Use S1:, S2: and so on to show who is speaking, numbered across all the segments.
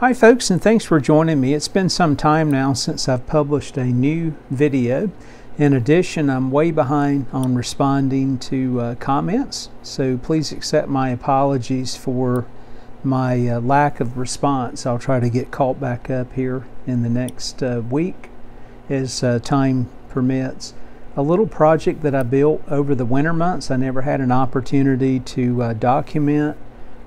S1: Hi folks and thanks for joining me. It's been some time now since I've published a new video. In addition, I'm way behind on responding to uh, comments, so please accept my apologies for my uh, lack of response. I'll try to get caught back up here in the next uh, week as uh, time permits. A little project that I built over the winter months, I never had an opportunity to uh, document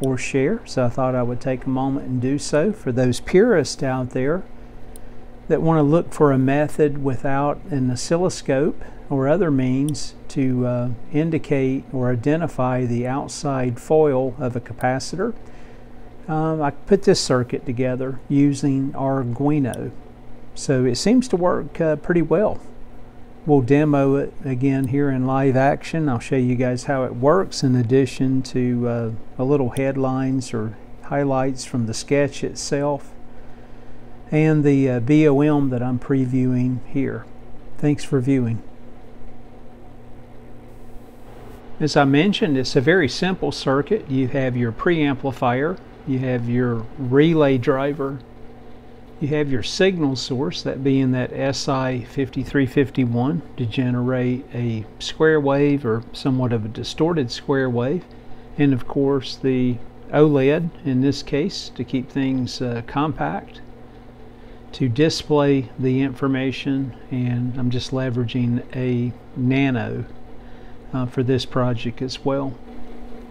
S1: or share, so I thought I would take a moment and do so. For those purists out there that want to look for a method without an oscilloscope or other means to uh, indicate or identify the outside foil of a capacitor, um, I put this circuit together using Arduino. So it seems to work uh, pretty well. We'll demo it again here in live action. I'll show you guys how it works in addition to uh, a little headlines or highlights from the sketch itself and the uh, BOM that I'm previewing here. Thanks for viewing. As I mentioned, it's a very simple circuit. You have your preamplifier, you have your relay driver, you have your signal source, that being that SI5351 to generate a square wave or somewhat of a distorted square wave. And of course the OLED in this case to keep things uh, compact to display the information and I'm just leveraging a nano uh, for this project as well.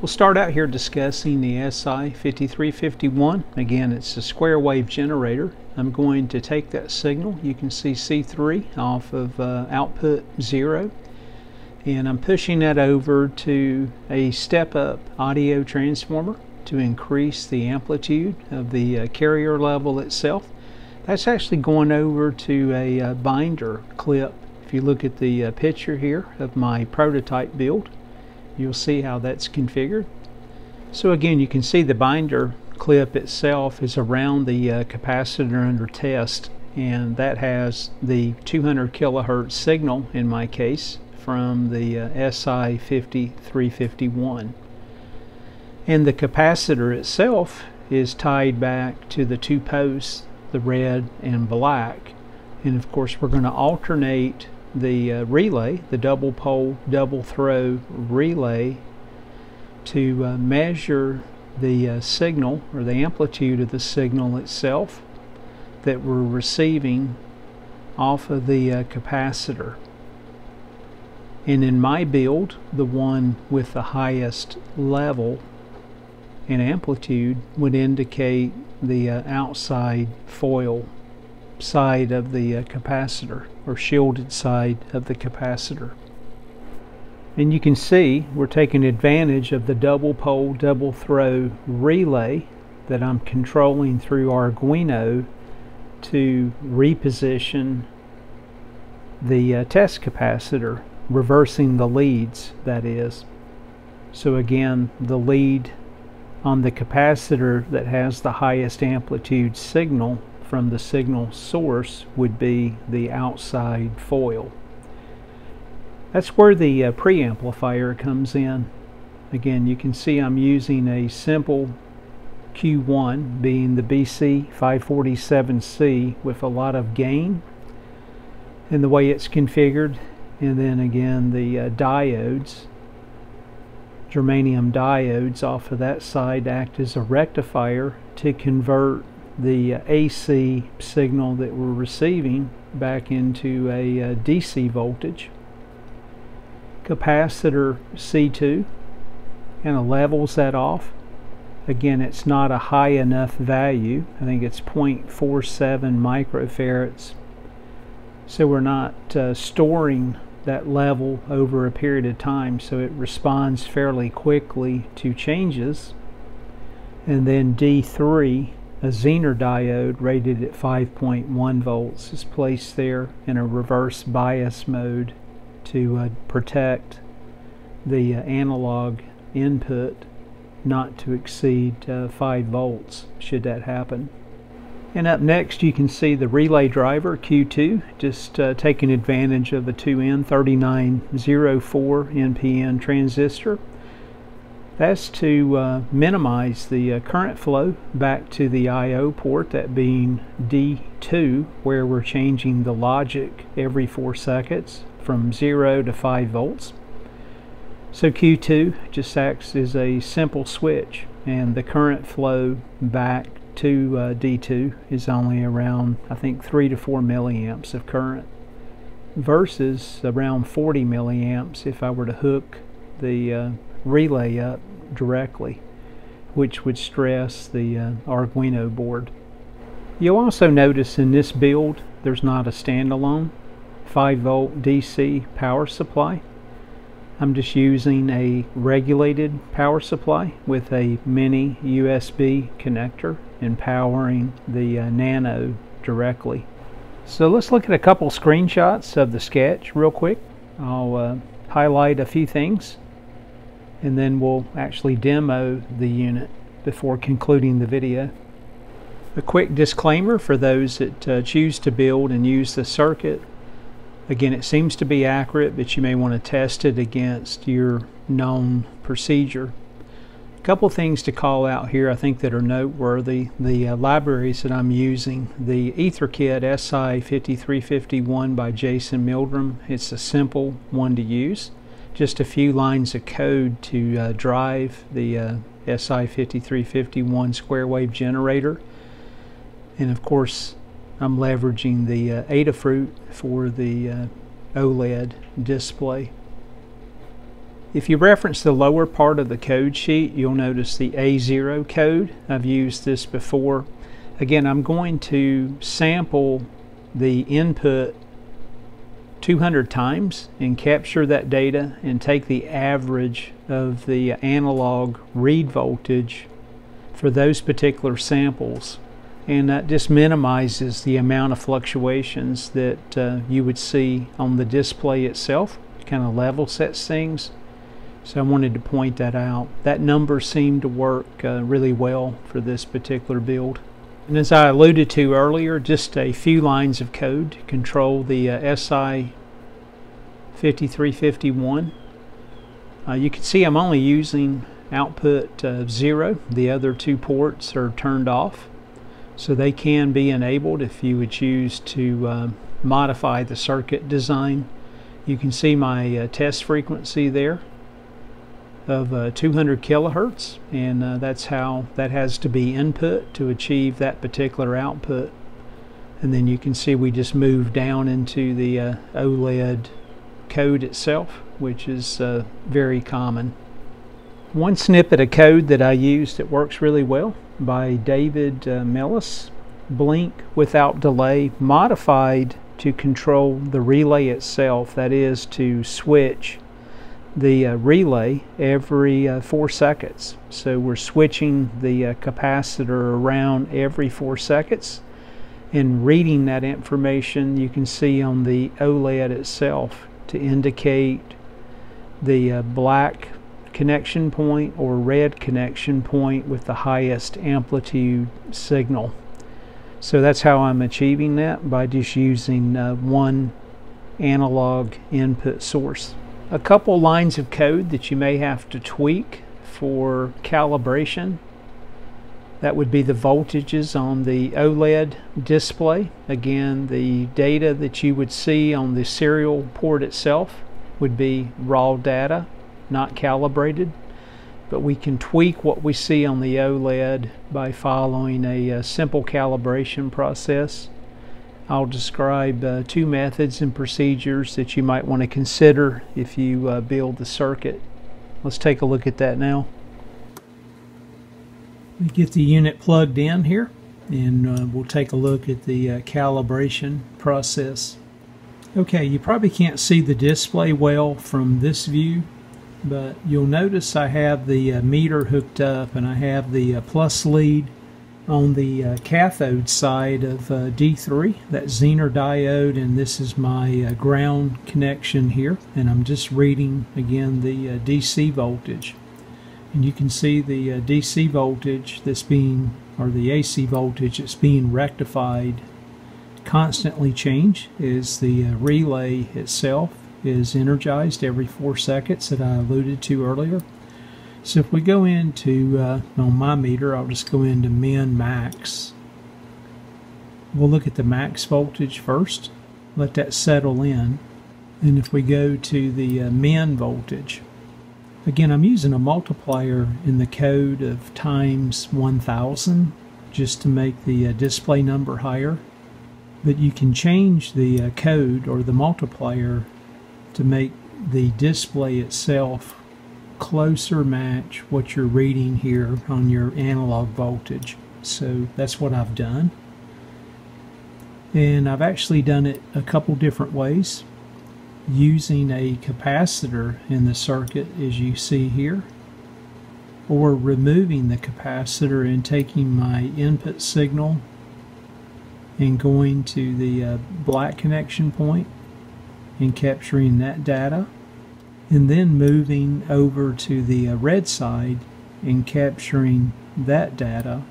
S1: We'll start out here discussing the SI5351. Again, it's a square wave generator. I'm going to take that signal. You can see C3 off of uh, output 0 and I'm pushing that over to a step-up audio transformer to increase the amplitude of the uh, carrier level itself. That's actually going over to a uh, binder clip. If you look at the uh, picture here of my prototype build, you'll see how that's configured. So again, you can see the binder clip itself is around the uh, capacitor under test and that has the 200 kilohertz signal in my case from the uh, SI5351 and the capacitor itself is tied back to the two posts the red and black and of course we're going to alternate the uh, relay, the double pole, double throw relay to uh, measure the uh, signal or the amplitude of the signal itself that we're receiving off of the uh, capacitor. And in my build, the one with the highest level and amplitude would indicate the uh, outside foil side of the uh, capacitor or shielded side of the capacitor. And you can see we're taking advantage of the double pole double throw relay that I'm controlling through Arduino to reposition the uh, test capacitor reversing the leads that is so again the lead on the capacitor that has the highest amplitude signal from the signal source would be the outside foil. That's where the uh, preamplifier comes in. Again, you can see I'm using a simple Q1 being the BC547C with a lot of gain in the way it's configured and then again the uh, diodes germanium diodes off of that side act as a rectifier to convert the AC signal that we're receiving back into a, a uh, DC voltage. Capacitor C2 and it levels that off. Again, it's not a high enough value. I think it's 0.47 microfarads. So we're not uh, storing that level over a period of time so it responds fairly quickly to changes. And then D3 a Zener diode rated at 5.1 volts is placed there in a reverse bias mode to uh, protect the uh, analog input not to exceed uh, 5 volts should that happen. And up next you can see the relay driver Q2 just uh, taking advantage of the 2N3904 NPN transistor That's to uh, minimize the uh, current flow back to the I.O. port, that being D2, where we're changing the logic every 4 seconds from 0 to 5 volts. So Q2 just acts as a simple switch and the current flow back to uh, D2 is only around I think 3 to 4 milliamps of current versus around 40 milliamps if I were to hook the uh, relay up directly which would stress the uh, Arduino board. You'll also notice in this build there's not a standalone 5 volt DC power supply. I'm just using a regulated power supply with a mini USB connector and powering the uh, Nano directly. So let's look at a couple screenshots of the sketch real quick. I'll uh, highlight a few things and then we'll actually demo the unit before concluding the video. A quick disclaimer for those that uh, choose to build and use the circuit Again, it seems to be accurate, but you may want to test it against your known procedure. A couple things to call out here I think that are noteworthy. The uh, libraries that I'm using, the EtherKit SI5351 by Jason Milldrum. it's a simple one to use. Just a few lines of code to uh, drive the uh, SI5351 square wave generator. And of course, I'm leveraging the uh, Adafruit for the uh, OLED display. If you reference the lower part of the code sheet, you'll notice the A0 code. I've used this before. Again, I'm going to sample the input 200 times and capture that data and take the average of the analog read voltage for those particular samples. And that just minimizes the amount of fluctuations that uh, you would see on the display itself. Kind of level sets things. So I wanted to point that out. That number seemed to work uh, really well for this particular build and as I alluded to earlier just a few lines of code to control the uh, SI 5351 uh, you can see I'm only using output uh, 0 the other two ports are turned off so they can be enabled if you would choose to uh, modify the circuit design. You can see my uh, test frequency there of uh, 200 kilohertz and uh, that's how that has to be input to achieve that particular output and then you can see we just move down into the uh, OLED code itself which is uh, very common. One snippet of code that I used that works really well by David uh, Mellis, blink without delay, modified to control the relay itself, that is to switch the uh, relay every uh, four seconds. So we're switching the uh, capacitor around every four seconds and reading that information you can see on the OLED itself to indicate the uh, black connection point or red connection point with the highest amplitude signal. So that's how I'm achieving that by just using uh, one analog input source. A couple lines of code that you may have to tweak for calibration. That would be the voltages on the OLED display. Again, the data that you would see on the serial port itself would be raw data not calibrated but we can tweak what we see on the OLED by following a, a simple calibration process. I'll describe uh, two methods and procedures that you might want to consider if you uh, build the circuit. Let's take a look at that now. We get the unit plugged in here and uh, we'll take a look at the uh, calibration process. Okay, you probably can't see the display well from this view, but you'll notice I have the uh, meter hooked up and I have the uh, plus lead on the uh, cathode side of uh, D3 that Zener diode and this is my uh, ground connection here and I'm just reading again the uh, DC voltage and you can see the DC voltage that's being or the AC voltage that's being rectified constantly change is the relay itself is energized every four seconds that I alluded to earlier. So if we go into, uh, on my meter, I'll just go into min max. We'll look at the max voltage first, let that settle in. And if we go to the uh, min voltage, again, I'm using a multiplier in the code of times 1000 just to make the uh, display number higher. But you can change the uh, code or the multiplier to make the display itself closer match what you're reading here on your analog voltage. So that's what I've done. And I've actually done it a couple different ways using a capacitor in the circuit as you see here or removing the capacitor and taking my input signal and going to the uh, black connection point and capturing that data and then moving over to the uh, red side and capturing that data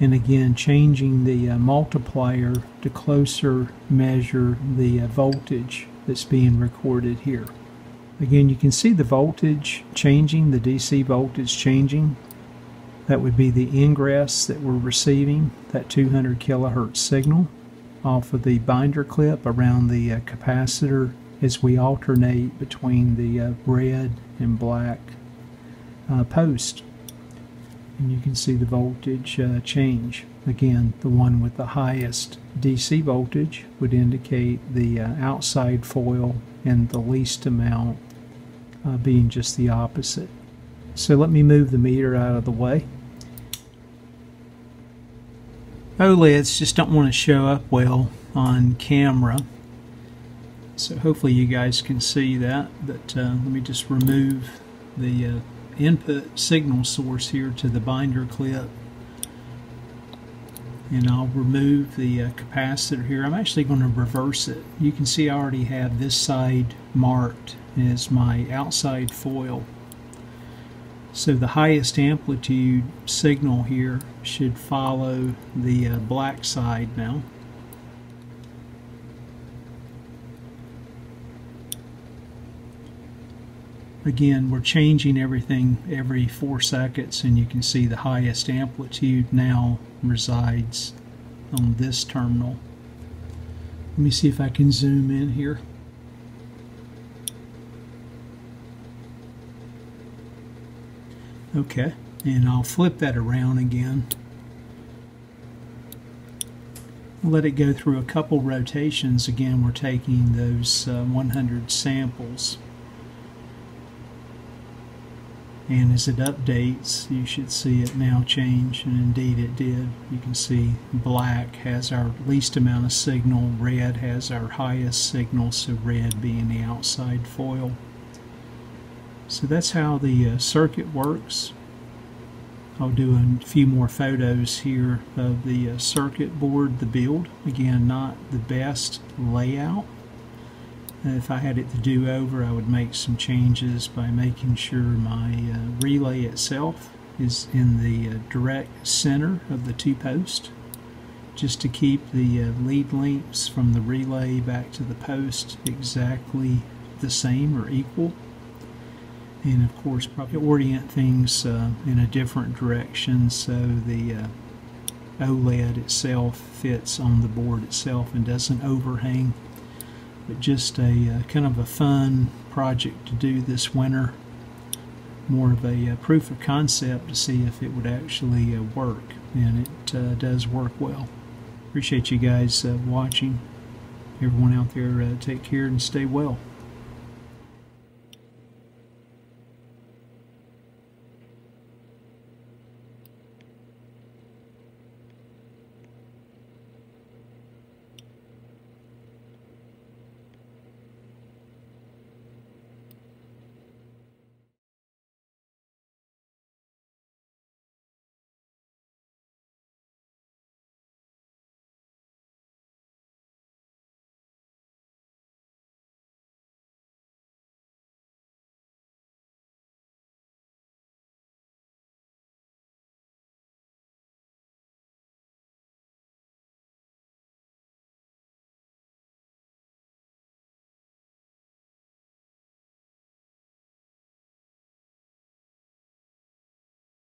S1: and again changing the uh, multiplier to closer measure the uh, voltage that's being recorded here. Again you can see the voltage changing, the DC voltage changing. That would be the ingress that we're receiving, that 200 kilohertz signal off of the binder clip around the uh, capacitor as we alternate between the uh, red and black uh, post. And you can see the voltage uh, change. Again, the one with the highest DC voltage would indicate the uh, outside foil and the least amount uh, being just the opposite. So let me move the meter out of the way. OLEDs just don't want to show up well on camera so hopefully you guys can see that, but uh, let me just remove the uh, input signal source here to the binder clip. And I'll remove the uh, capacitor here. I'm actually going to reverse it. You can see I already have this side marked as my outside foil. So the highest amplitude signal here should follow the uh, black side now. Again we're changing everything every four seconds and you can see the highest amplitude now resides on this terminal. Let me see if I can zoom in here. Okay and I'll flip that around again. Let it go through a couple rotations. Again we're taking those uh, 100 samples and as it updates you should see it now change and indeed it did. You can see black has our least amount of signal red has our highest signal so red being the outside foil. So that's how the uh, circuit works. I'll do a few more photos here of the uh, circuit board the build. Again not the best layout if I had it to do over, I would make some changes by making sure my uh, relay itself is in the uh, direct center of the two posts, just to keep the uh, lead lengths from the relay back to the post exactly the same or equal. And of course, probably orient things uh, in a different direction so the uh, OLED itself fits on the board itself and doesn't overhang but just a uh, kind of a fun project to do this winter. More of a uh, proof of concept to see if it would actually uh, work and it uh, does work well. Appreciate you guys uh, watching. Everyone out there uh, take care and stay well